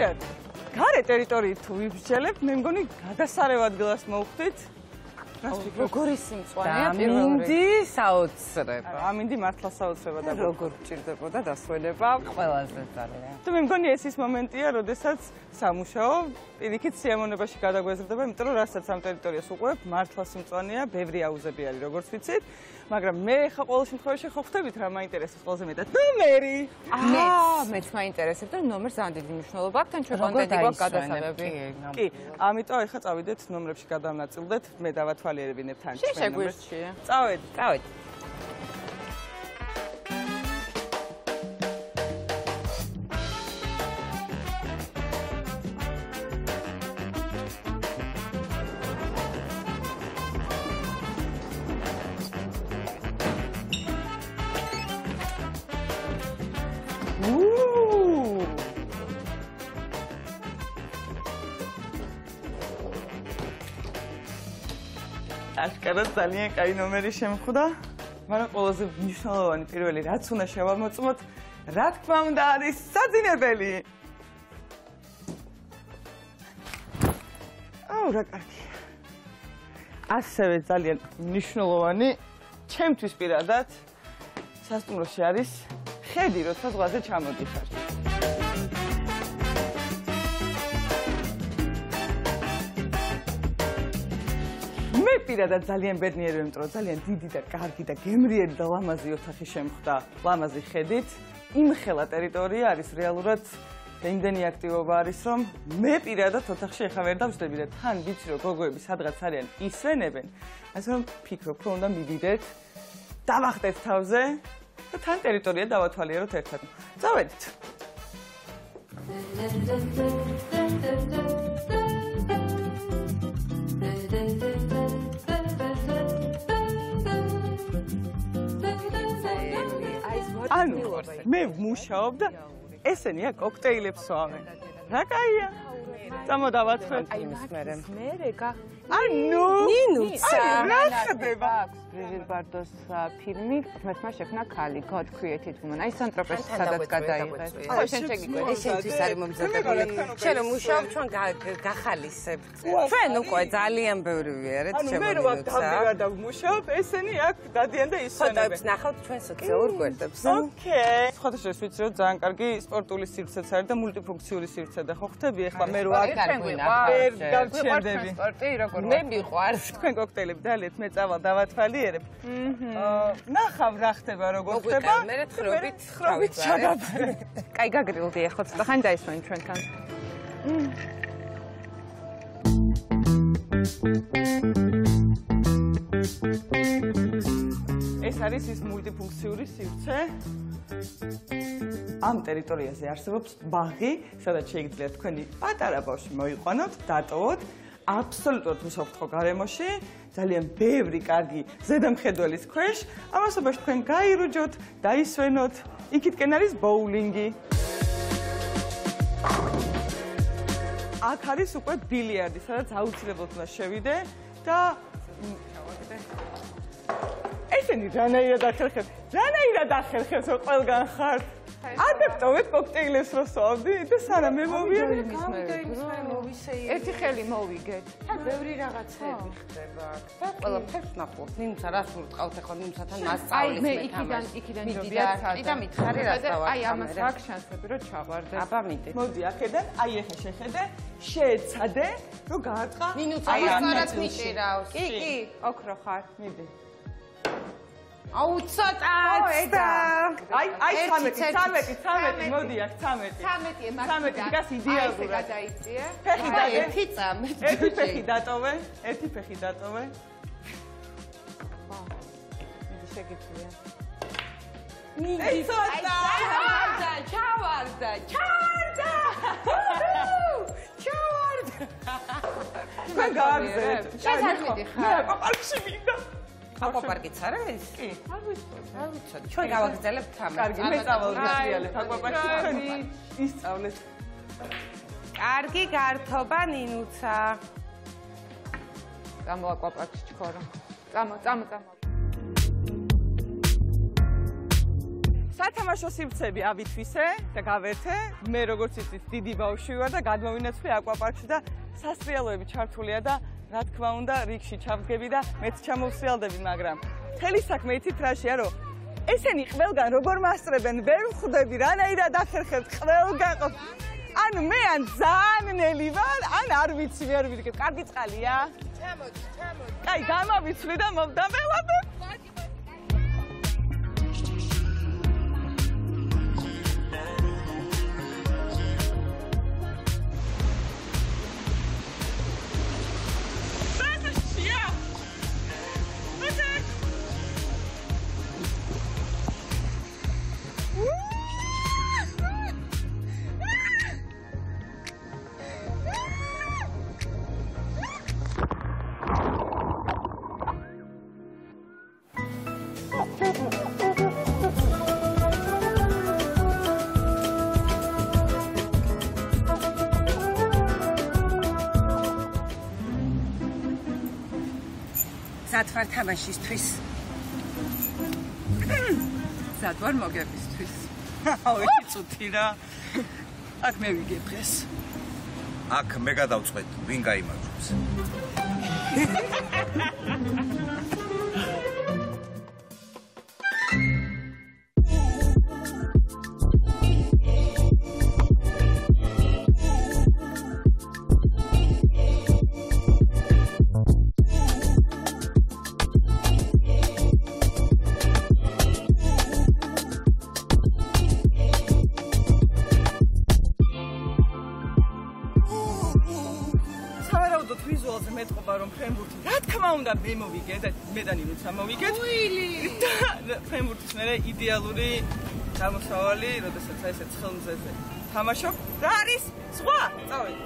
ხშირად გარე ტერიტორიით თუ ვიბრძელებ, მე მგონი გადასარევ ადგილას მოვხვდით. როგორი სიმწვანეა პირველი ამინდი საოცრება. ამინდი მართლა საოცრება და როგორ ჭირდებოდა დასვენება? ყველაზე ძალიან. თუ მე მგონი ეს ის მომენტია როდესაც სამუშაო პირიქით სიამოვნებაში გადაგვეზრდება იმიტომ რომ რასაც ამ ტერიტორიას უყურებ მართლა სიმწვანეა ბევრი აუზები არის როგორც ვიცით მაგრამ მე ხა ყოველ შემთხვევაში ხო ხვდებით რა მაინტერესებს ყველაზე მეტად. ნომერი! აა! მეც მაინტერესებს და ნომერს ძალიან დიდი მნიშვნელობა აქვს თან ჩვენ კონტენტი გვაქვს გადასაღები კი ამიტომ ეხა წავიდეთ ნომრებში გადავნაწილდეთ მე დავათვალიერებინებ თან ჩვენ ნომერს წავედი წავედი აშკარად ძალიან კაი ნომერი შემხვდა. მაგრამ ყველაზე მნიშვნელოვანი პირველი რაც უნდა შევამოწმოთ, რა თქმა უნდა არის საძინებელი. აუ რა კარგი. ასევე ძალიან მნიშვნელოვანი ჩემთვის პირადად სასტუმროში არის ხედი, როცა ზღვაზე ჩამოდიხარ. პირადად ძალიან ბედნიერი რომ ძალიან დიდი და კარგი და გემრიელი და ლამაზი ოთახი შემხვდა ლამაზი ხედით. იმხელა ტერიტორია არის რეალურად იმდენი აქტივობა არის, რომ მე პირადად ოთახში ახლა ვერ დავждები და თან ვიცი რომ გოგოები სადღაც არიან ისვენებენ. ასე რომ ფიქრობ, რომ უნდა მივიდეთ, დავახტეთ თავზე და თან ტერიტორია დავათვალიეროთ ერთად. წავედით. ანუ მე ვმუშაობ და ესენია კოქტეილებს ვამე. რა კაია? წამოდავაცხოთ. აი მის მერე. მერე გა ანუ ნინუცა რა ხდება? ბრიჟიტ ბარდოს ფილმი ღმერთმა შექმნა ქალი God created woman. აი სანტროპეს სადაც გადაიღეს. ხო შენ შეგიკვირდი. ეს შეთვის არის მომზადებული. შენ რომ მუშაობ ჩვენ გახალისებთ. ჩვენ უკვე ძალიან ბევრი ვიარეთ შემოგვიცა. ანუ მე რო დავდივარ და ვმუშაობ, ესენი აქ დადიან და ისვენებენ. ფოტოებს ნახავთ ჩვენ სოციალურ გვერდებზე. ოკეი. ხოთაშეს ვიცი რომ ძალიან კარგი სპორტული სივრცეც არის და მულტიფუნქციური სივრცე და ხო ხტები ახლა მე რო აქ ვერ გავჩერდები. სპორტი როგორ მე მიყვარს. თქვენ კოქტეილები დაალეთ მე წავალ დავათვალიერებ. აა ნახავ რა ხდება როგორ ხდება. მე ხრობით ხრობით ჩაგაბარე. კაი გაგრილდი ახლა ცოტა ხანი დაისვენ ჩვენთან. ეს არის ის მულტიფუნქციური სივრცე. ამ ტერიტორიაზე არსებობს ბაღი, სადაც შეიძლება თქვენი პატარა ბავშვი მოიყვანოთ, დატოვოთ აბსოლუტურად უსაფრთხო გარემოში, ძალიან ბევრი კარგი ზედამხედველის ქვეშ, ამასობაში თქვენ გაირუჯოთ, დაისვენოთ. იქითკენ არის ბოულინგი. აქ არის უკვე ბილიარდი, სადაც აუცილებლად უნდა შევიდე და ესენი რანაირად ახერხებს? რანაირად ახერხებს ყველგან ხართ? ადაპტოვეთ კოქტეილებს რო სწავდი და სანამ მე მოვიარე ერთი ხელი მოვიგეთ. და ბევრი რაღაცები ხდება. და ყველაფერს ნახოთ ნიმცა რას ვურტყავთ ახლა ნიმცათან მასწავლის მე იქიდან იქიდან ჯობია და მითხარი რას დავარ აი ამას აქვს შანსები რომ ჩავარდე. აბა მიდი მოდი ახედან აი ახლა შეხედე შეეცადე რომ გაარტყა ნინუცა მასწავლად მიჭირავს კი კი ოქრო ხარ. მიდი აუ ცოტაც და აი აი 13 13 13 მოდი აქ 13 13 13 დგას იდეალურად გადაიწიე ფეხი და ერთი წამე ერთი ფეხი დატოვე ერთი ფეხი დატოვე. მიდი შეგიძლია. მიდი ცოტა. ჩავარდა ჩავარდა ჩავარდა. ჩავარდა. თქვენ გააგზავნეთ შენ არ მიდი ხარ. მე პაპარკში მინდა აკვაპარკიც არა ეს? კი. არ ვიცი. არ ვიცი. ჩვენ გავაგზავნებთ თამარ. კარგი, მე წავალ გასიალეთ აკვაპარკში თქვენ ისწავლეთ. კარგი გართობა ნინუცა. წამო აკვაპარკში ჩქორო. წამო, წამო, წამო. სათამაშო სივრცები ავითვისე და გავერთე. მე როგორც იცით, დიდი ბავშვი ვარ და გადმოვინაცვლე აკვაპარკში და სასტრიალოები ჩართულია და რა თქმა უნდა, რიგში ჩავდგები და მეც ჩამოვსრიალდები, მაგრამ თელი საქმე იცით რაშია, რომ ესენი ყველგან როგორ მასწრებენ, ვერ ვხვდები, რანაირად ახერხებთ ყველგან ყოფ. ანუ მე ან ძალიან ნელი ვარ, ან არ ვიცი, ვერ ვიგებ. კარგი წყალია? ჩამოდი, ჩამოდი. კაი, გამავიცვლი და მომდაბელადო. სათვარ თამაშისთვის. სათვარ მოგებისთვის. აუ, იცუთი რა. აქ მე ვიგე დღეს. აქ მე გადავწყვეტ, ვინ გაიმარჯვებს. ფრენბურთი რა თქმა უნდა მე მოვიგე და მე და ნინოც ამოვიგეთ. უილი. ფრენბურთის მე იდეალური გამოსავალი, როდესაც აი ესე ცხელმზეზე თამაშობ. რა არის? სხვა? წავედი.